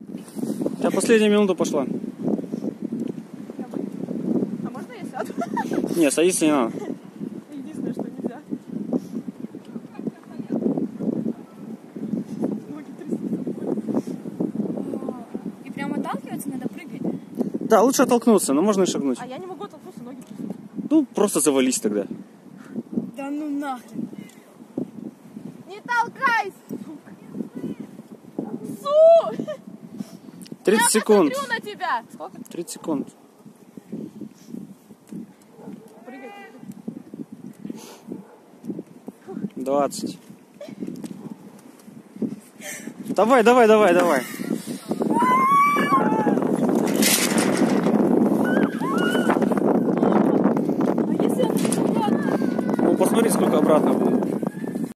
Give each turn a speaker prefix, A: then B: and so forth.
A: У тебя последняя минута пошла.
B: А можно я сяду?
A: Не, садиться не надо.
B: Единственное, что нельзя. Ноги трясутся.
C: И прям отталкиваться надо прыгать.
A: Да, лучше оттолкнуться, но можно и шагнуть.
B: А я не могу оттолкнуться, ноги трясутся.
A: Ну, просто завались тогда.
C: Да ну нахрен.
B: Не толкай,
A: 30 секунд.
B: на тебя. Сколько?
A: 30 секунд.
B: Прыгай.
A: 20. Давай, давай, давай, давай. А ну, посмотри, сколько обратно будет.